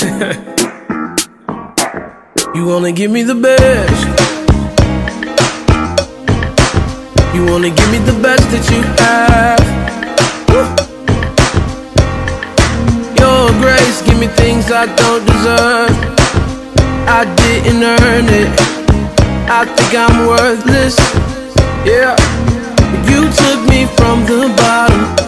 you wanna give me the best. You wanna give me the best that you have. Your grace, give me things I don't deserve. I didn't earn it. I think I'm worthless. Yeah. You took me from the bottom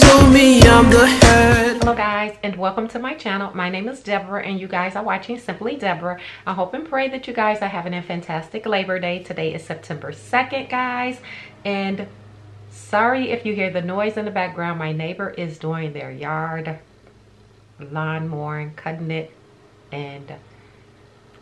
told me I'm the head. Hello guys and welcome to my channel. My name is Deborah and you guys are watching Simply Deborah. I hope and pray that you guys are having a fantastic Labor Day. Today is September 2nd guys and sorry if you hear the noise in the background. My neighbor is doing their yard lawn mowing, cutting it and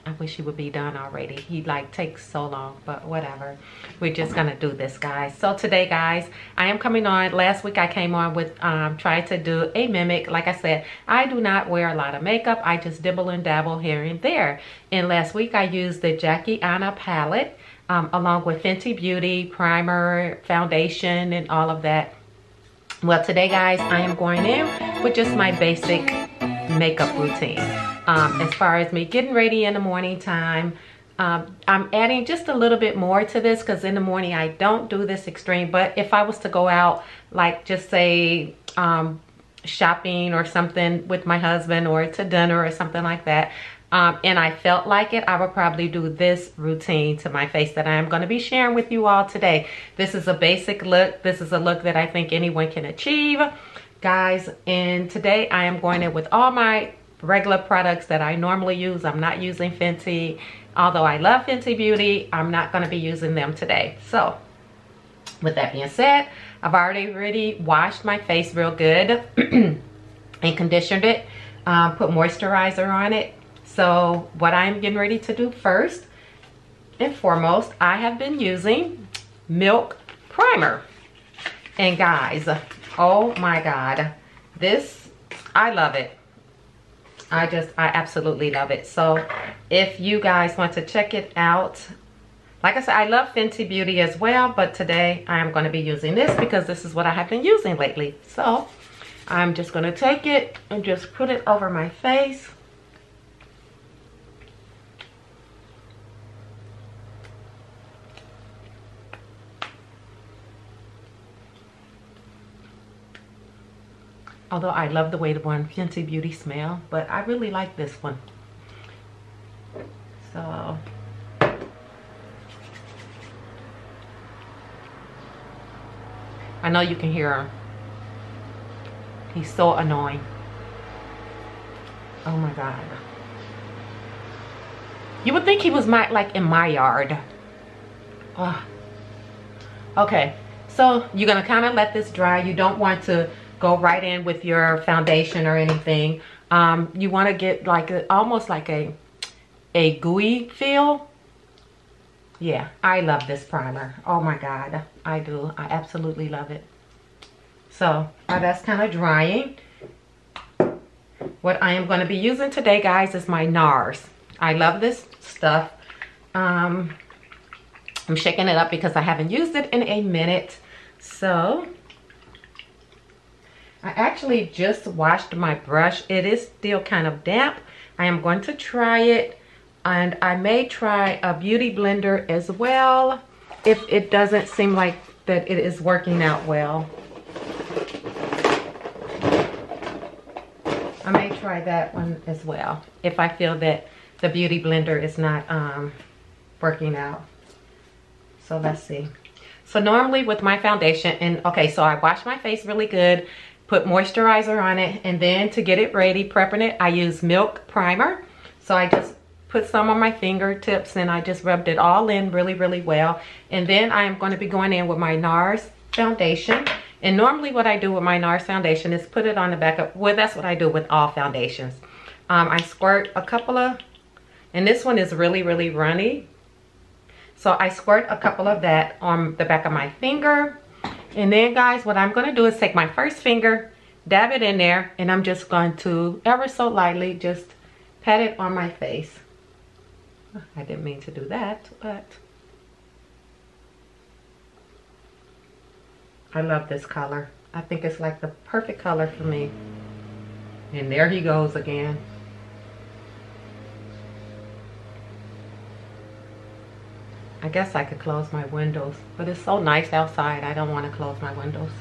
I wish he would be done already. He like takes so long, but whatever. We're just gonna do this, guys. So today, guys, I am coming on. Last week I came on with um, trying to do a mimic. Like I said, I do not wear a lot of makeup. I just dibble and dabble here and there. And last week I used the Jackie Aina palette um, along with Fenty Beauty primer, foundation, and all of that. Well, today, guys, I am going in with just my basic makeup routine. Um, as far as me getting ready in the morning time, um, I'm adding just a little bit more to this because in the morning I don't do this extreme. But if I was to go out, like just say um, shopping or something with my husband or to dinner or something like that, um, and I felt like it, I would probably do this routine to my face that I am going to be sharing with you all today. This is a basic look. This is a look that I think anyone can achieve. Guys, and today I am going in with all my regular products that I normally use. I'm not using Fenty. Although I love Fenty Beauty, I'm not going to be using them today. So, with that being said, I've already already washed my face real good and conditioned it. Um, put moisturizer on it. So, what I'm getting ready to do first and foremost, I have been using Milk Primer. And guys, oh my God, this, I love it. I just, I absolutely love it. So if you guys want to check it out, like I said, I love Fenty Beauty as well, but today I am going to be using this because this is what I have been using lately. So I'm just going to take it and just put it over my face. Although I love the way the one Fenty Beauty smell, but I really like this one. So I know you can hear him. He's so annoying. Oh my God. You would think he was my like in my yard. Oh. Okay, so you're gonna kind of let this dry. You don't want to go right in with your foundation or anything. Um, you want to get like a, almost like a, a gooey feel. Yeah, I love this primer. Oh my God, I do. I absolutely love it. So that's kind of drying. What I am going to be using today, guys, is my NARS. I love this stuff. Um, I'm shaking it up because I haven't used it in a minute. So I actually just washed my brush. It is still kind of damp. I am going to try it and I may try a beauty blender as well if it doesn't seem like that it is working out well. I may try that one as well if I feel that the beauty blender is not um, working out. So let's see. So normally with my foundation, and okay, so I wash my face really good put moisturizer on it and then to get it ready prepping it I use milk primer. So I just put some on my fingertips and I just rubbed it all in really really well. And then I am going to be going in with my NARS foundation. And normally what I do with my NARS foundation is put it on the back of well that's what I do with all foundations. Um, I squirt a couple of and this one is really really runny. So I squirt a couple of that on the back of my finger and then guys, what I'm gonna do is take my first finger, dab it in there, and I'm just going to ever so lightly just pat it on my face. I didn't mean to do that, but I love this color. I think it's like the perfect color for me. And there he goes again. I guess I could close my windows, but it's so nice outside. I don't want to close my windows.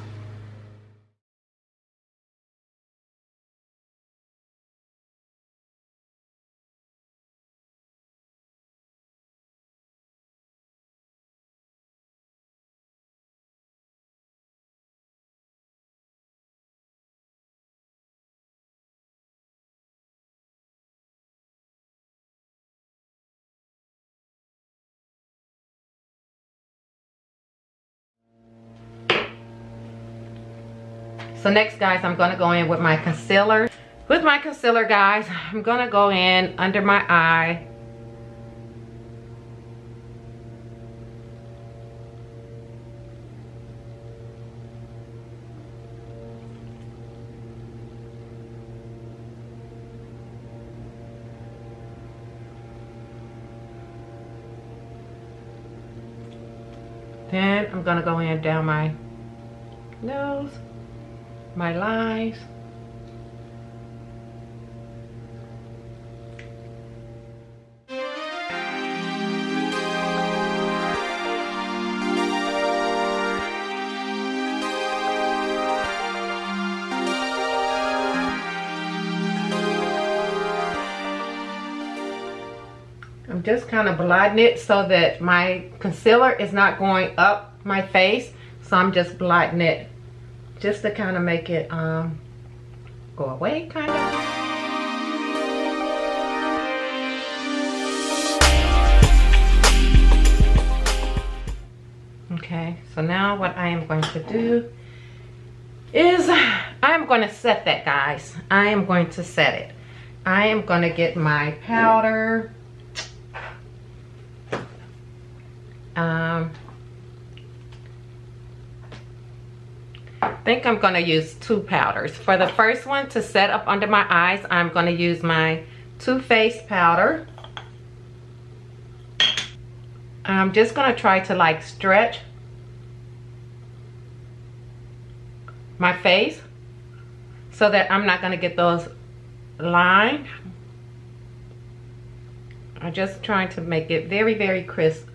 So next guys, I'm gonna go in with my concealer. With my concealer guys, I'm gonna go in under my eye. Then I'm gonna go in down my nose my lines. I'm just kind of blotting it so that my concealer is not going up my face. So I'm just blotting it just to kind of make it um, go away kind of. Okay, so now what I am going to do is I'm going to set that guys. I am going to set it. I am going to get my powder. Um, think I'm to use two powders. For the first one to set up under my eyes, I'm to use my Too Faced powder. I'm just to try to like stretch my face so that I'm not to get those lines. I'm just trying to make it very, very crisp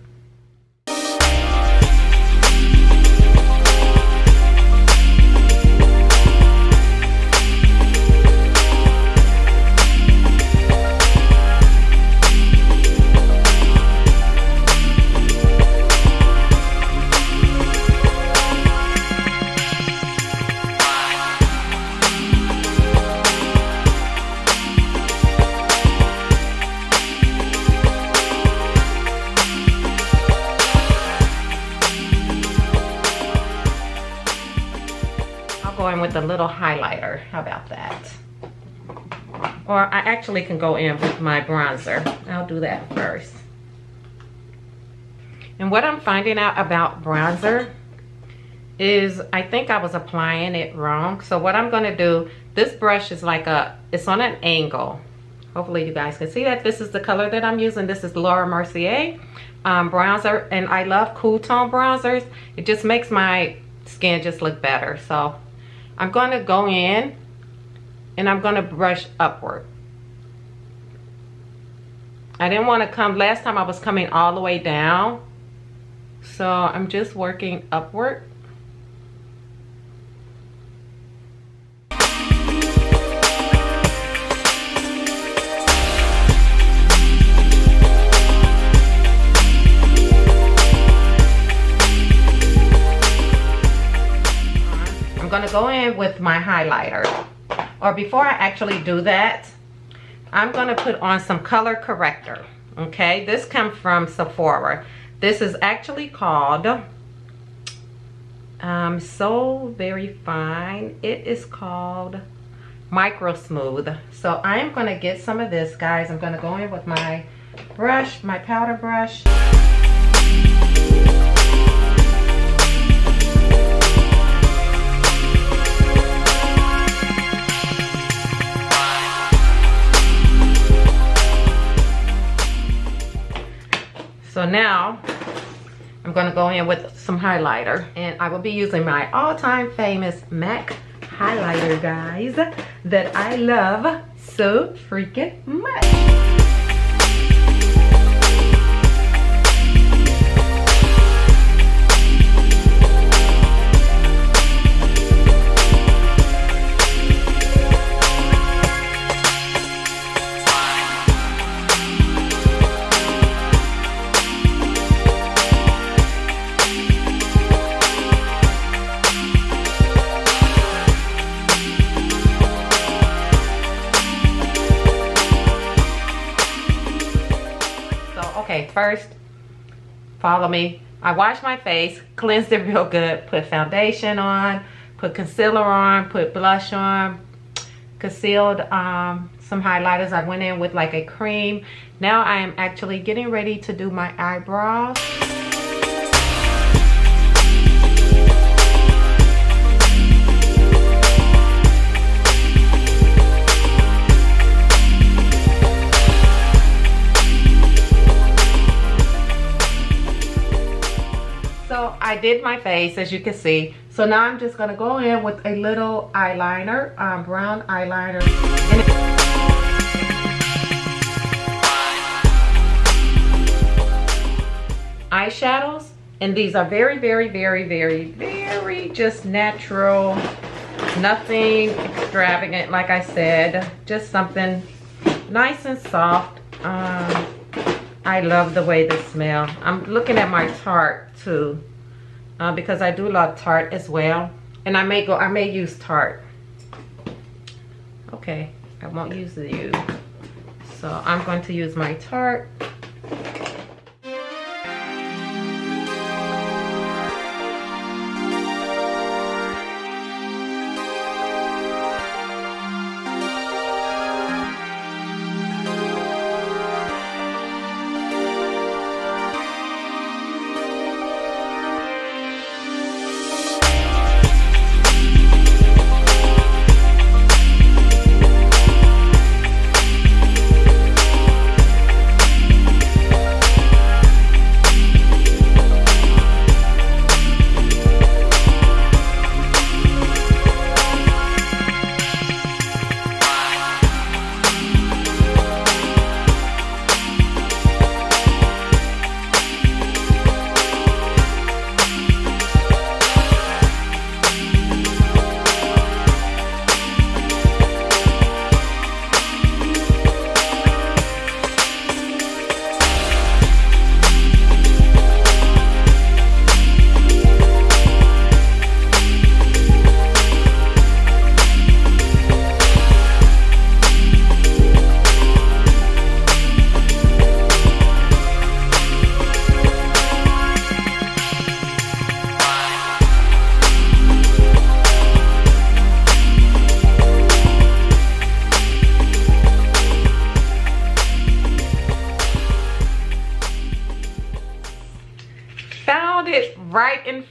actually can go in with my bronzer. I'll do that first. And what I'm finding out about bronzer is I think I was applying it wrong. So what I'm gonna do, this brush is like a, it's on an angle. Hopefully you guys can see that. This is the color that I'm using. This is Laura Mercier um, bronzer. And I love cool tone bronzers. It just makes my skin just look better. So I'm going to go in and I'm going to brush upward. I didn't want to come, last time I was coming all the way down. So I'm just working upward. I'm gonna go in with my highlighter. Or before I actually do that, I'm gonna put on some color corrector. Okay, this comes from Sephora. This is actually called um, So Very Fine. It is called Micro Smooth. So I am gonna get some of this, guys. I'm gonna go in with my brush, my powder brush. Now I'm gonna go in with some highlighter and I will be using my all-time famous MAC highlighter, guys, that I love so freaking much. First, follow me. I washed my face, cleansed it real good, put foundation on, put concealer on, put blush on, concealed um, some highlighters. I went in with like a cream. Now I am actually getting ready to do my eyebrows. I did my face as you can see. So now I'm just gonna go in with a little eyeliner, um, brown eyeliner. eyeshadows and these are very very very very very just natural. Nothing extravagant like I said. Just something nice and soft. Um, I love the way they smell. I'm looking at my Tarte too uh, because I do love Tarte as well. And I may go, I may use Tarte. Okay, I won't use the U. So I'm going to use my Tarte.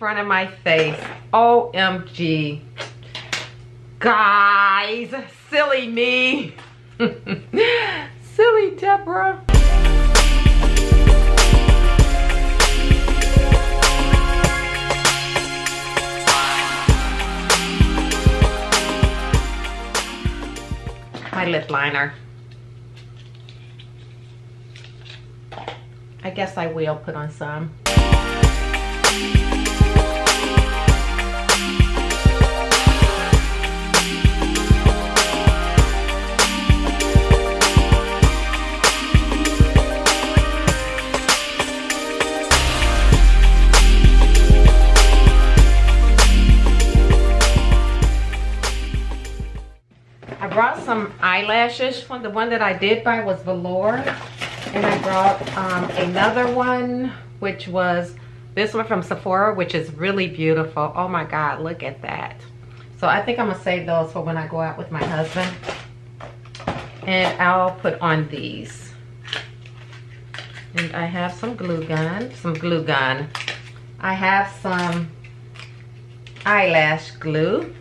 Front of my face. OMG. Guys, silly me. silly Deborah. My lip liner. I guess I will put on some. I brought some eyelashes. One, the one that I did buy was velour. And I brought um, another one, which was this one from Sephora, which is really beautiful. Oh my God, look at that. So I think I'm gonna save those for when I go out with my husband. And I'll put on these. And I have some glue gun, some glue gun. I have some eyelash glue.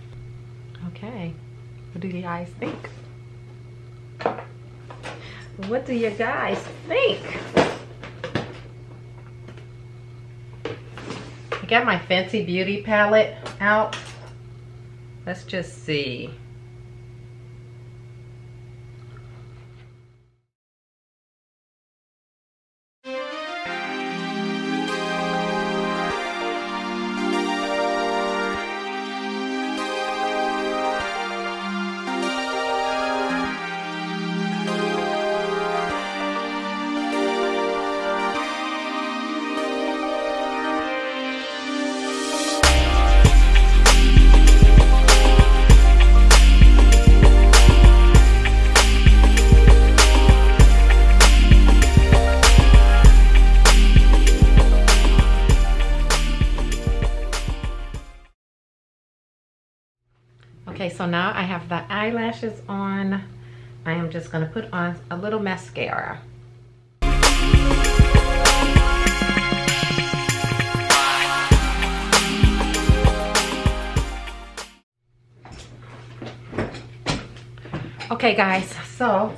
Okay, what do you guys think? What do you guys think? I got my Fenty Beauty palette out. Let's just see. So now I have the eyelashes on. I am just gonna put on a little mascara. Okay guys, so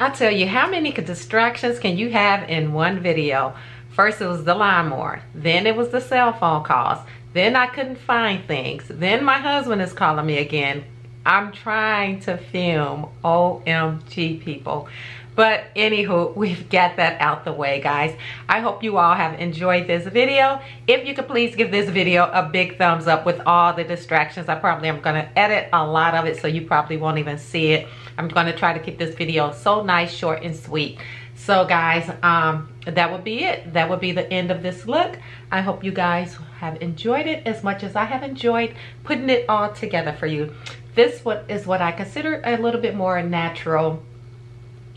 I tell you, how many distractions can you have in one video? First it was the lawnmower, then it was the cell phone calls, then I couldn't find things, then my husband is calling me again. I'm trying to film, OMG people. But anywho, we've got that out the way, guys. I hope you all have enjoyed this video. If you could please give this video a big thumbs up with all the distractions. I probably am going to edit a lot of it, so you probably won't even see it. I'm going to try to keep this video so nice, short, and sweet. So guys, um, that would be it. That would be the end of this look. I hope you guys have enjoyed it as much as I have enjoyed putting it all together for you. This what is what I consider a little bit more natural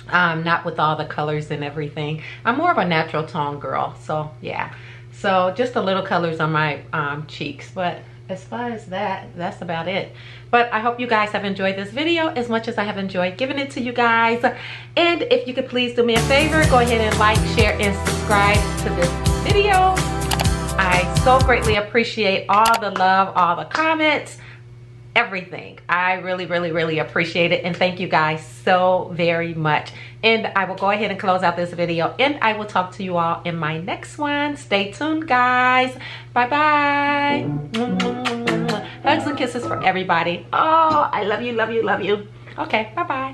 um, not with all the colors and everything. I'm more of a natural tone girl, so yeah. So just a little colors on my um, cheeks, but as far as that, that's about it. But I hope you guys have enjoyed this video as much as I have enjoyed giving it to you guys. And if you could please do me a favor, go ahead and like, share, and subscribe to this video. I so greatly appreciate all the love, all the comments everything. I really, really, really appreciate it. And thank you guys so very much. And I will go ahead and close out this video. And I will talk to you all in my next one. Stay tuned, guys. Bye-bye. Hugs and kisses for everybody. Oh, I love you, love you, love you. Okay, bye-bye.